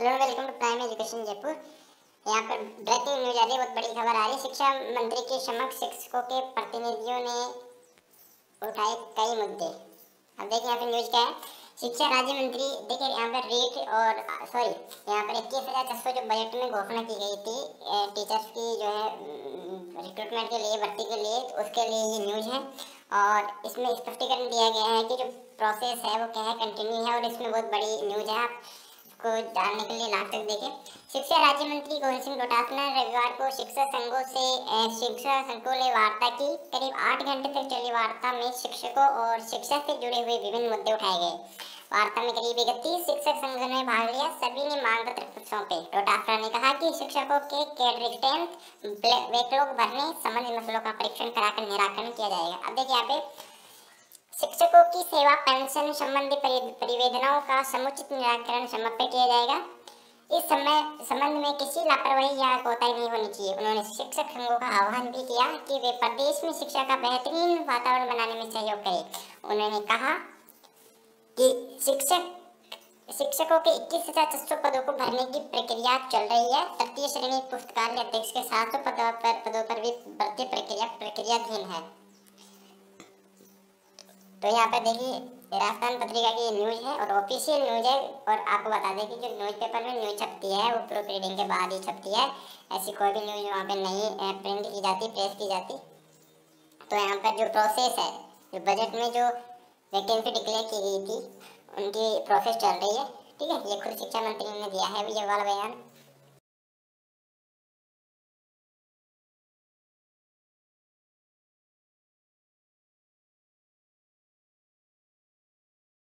Hello, welcome to prime education Jaipur. यहाँ पर breaking news आ रही है, बहुत बड़ी खबर आ रही है। शिक्षा मंत्री के समक्ष शिक्षकों के प्रतिनिधियों ने उठाए कई मुद्दे। अब देखिए यहाँ पे न्यूज़ क्या है। शिक्षा राज्य मंत्री, देखिए यहाँ पर रेट और सॉरी यहाँ पर इक्कीस हज़ार छः सौ जो बजट में घोषणा की गई थी टीचर्स की जो है रिक्रूटमेंट के लिए, भर्ती के लिए, उसके लिए ये न्यूज़ है। और इसमें स्पष्टीकरण दिया गया है कि जो प्रोसेस है, वो क्या है कंटिन्यू है, और इसमें बहुत बड़ी न्यूज़ है। आप को जानने के लिए तक देखें। शिक्षा राज्य मंत्री गोविंद सिंह डोटासरा ने रविवार को शिक्षा संघों से शिक्षा संघों ने वार्ता की। करीब आठ घंटे तक चली वार्ता में शिक्षकों और शिक्षा से जुड़े हुए विभिन्न मुद्दे उठाए गए। वार्ता में करीब इकतीस शिक्षक संघ ने भाग लिया। सभी ने मांग पत्र सौंपे। डोटासरा ने कहा कि शिक्षकों के कैडर स्ट्रेंथ वेकलोग भरने संबंधित मसलों का परीक्षण कराकर निराकरण किया जाएगा। अब देखिए यहाँ पे शिक्षकों की सेवा पेंशन संबंधी परिवेदनाओं का समुचित निराकरण समय पर किया जाएगा। इस समय, संबंध में किसी लापरवाही या कोताही नहीं होनी चाहिए। उन्होंने शिक्षक संघों का आह्वान भी किया कि वे प्रदेश में शिक्षा का बेहतरीन वातावरण बनाने में सहयोग करें। उन्होंने कहा कि शिक्षक, शिक्षकों के इक्कीस हज़ार छह सौ पदों को भरने की प्रक्रिया चल रही है। तृतीय श्रेणी पुस्तकालय अध्यक्ष के सात सौ पदों पर पदों पर भी भर्ती प्रक्रिया, प्रक्रियाधीन है। तो यहाँ पर देखिए, राजस्थान पत्रिका की न्यूज़ है और ऑफिशियल न्यूज़ है और आपको बता दें कि जो न्यूज़ पेपर में न्यूज़ छपती है, वो प्रूफ रीडिंग के बाद ही छपती है। ऐसी कोई भी न्यूज़ वहाँ पे नहीं प्रिंट की जाती प्रेस की जाती। तो यहाँ पर जो प्रोसेस है, जो बजट में जो वैकेंसी डिक्लेयर की गई थी, उनकी प्रोसेस चल रही है, ठीक है? ये खुद शिक्षा मंत्री ने दिया है, ये वाला बयान।